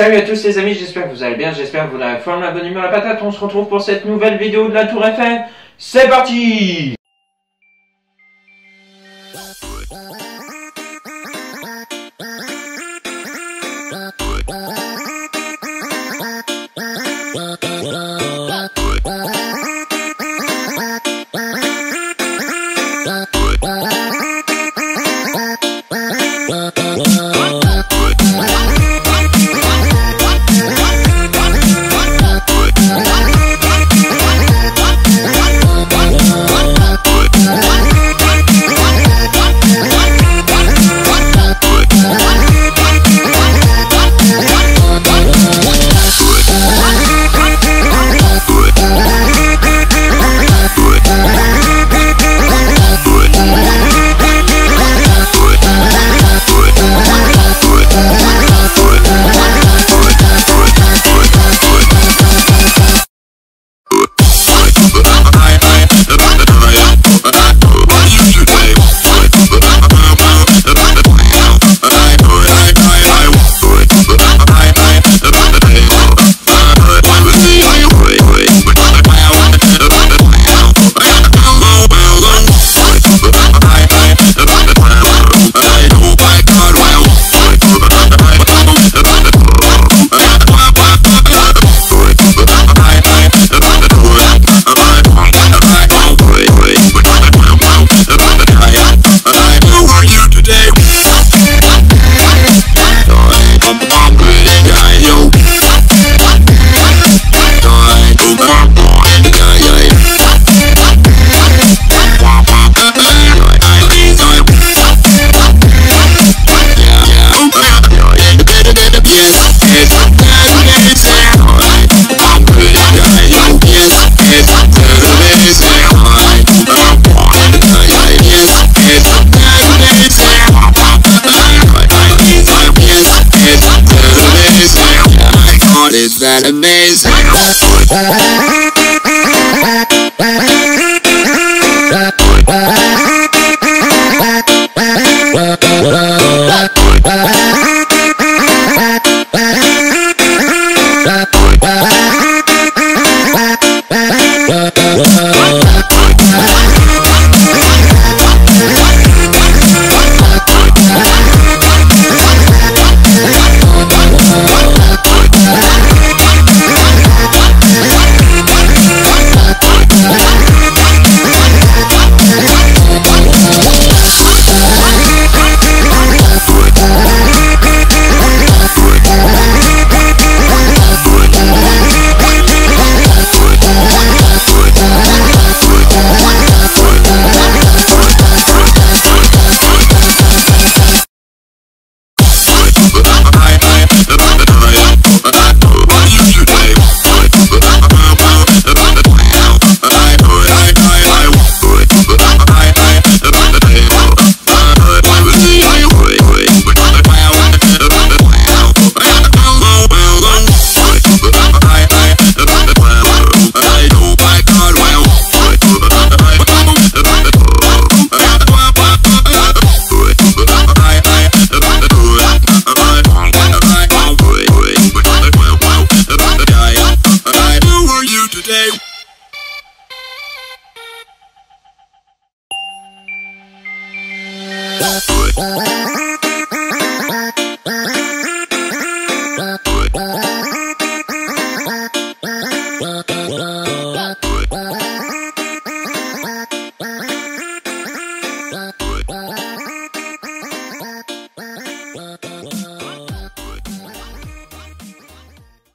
salut à tous les amis, j'espère que vous allez bien, j'espère que vous avez forme la bonne humeur, la patate. On se retrouve pour cette nouvelle vidéo de la Tour Eiffel. C'est parti that amazing?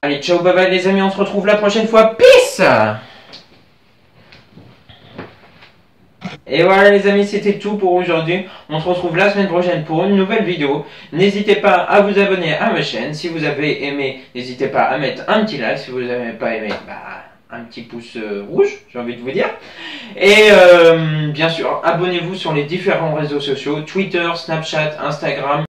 Allez, ciao, bye les amis, on se retrouve la prochaine fois. Peace Et voilà les amis, c'était tout pour aujourd'hui. On se retrouve la semaine prochaine pour une nouvelle vidéo. N'hésitez pas à vous abonner à ma chaîne. Si vous avez aimé, n'hésitez pas à mettre un petit like. Si vous n'avez pas aimé, bah, un petit pouce euh, rouge, j'ai envie de vous dire. Et euh, bien sûr, abonnez-vous sur les différents réseaux sociaux, Twitter, Snapchat, Instagram.